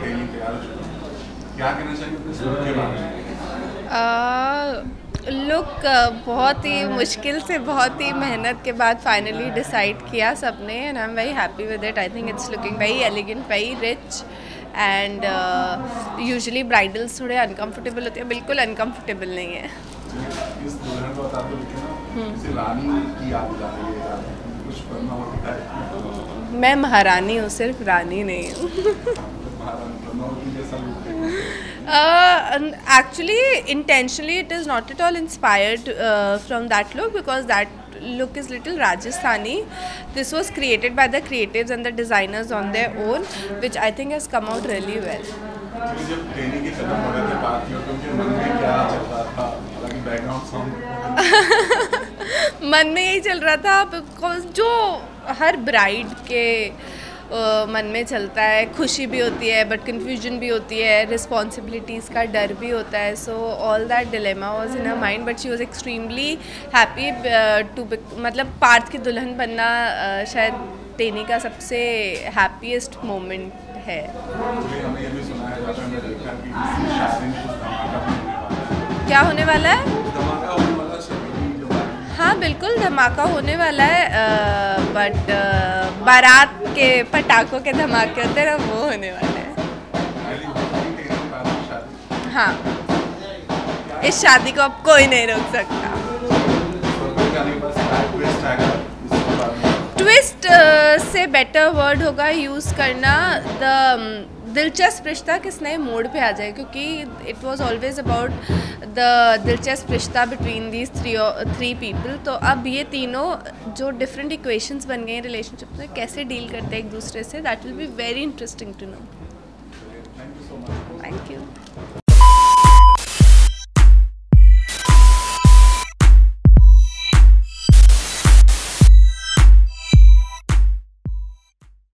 क्या कहना चाहेंगे अपने इस के बारे में? लुक बहुत ही मुश्किल से बहुत ही मेहनत के बाद फाइनली डिसाइड किया सबने and I'm very happy with it I think it's looking very elegant very rich and usually bridals थोड़े अनकंफर्टेबल होते हैं बिल्कुल अनकंफर्टेबल नहीं है। इस दुल्हन को बता दो लेकिन ना इसे रानी की याद दिला रही है कुछ बनना होता है मैं महारानी हूँ सिर्फ़ रानी नहीं हूँ। Actually intentionally it is not at all inspired from that look because that look is little Rajasthani this was created by the creative and the designers on their own which I think has come out really well मन में यही चल रहा था because जो हर bride के मन में चलता है खुशी भी होती है बट कन्फ्यूज़न भी होती है रिस्पॉन्सिबिलिटीज़ का डर भी होता है so all that dilemma was in a mind but she was extremely happy to मतलब पार्थ की दुल्हन बनना अ, शायद टेनी का सबसे हैप्पीएस्ट मोमेंट है। क्या होने वाला है? हाँ बिल्कुल धमाका होने वाला है बट बारात के पटाखों के धमाके होते हैं वो होने वाले हैं। हाँ। इस शादी को अब कोई नहीं रोक सकता। ट्विस्ट से बेटर वर्ड होगा यूज़ करना द दिलचस्प रिश्ता किस नए मोड पे आ जाए? क्योंकि it was always about the दिलचस्प रिश्ता between these three three people तो अब ये तीनों जो डिफरेंट इक्वेशंस बन गए हैं रिलेशनशिप में, कैसे डील करते हैं एक दूसरे से? That will be very interesting to know thank you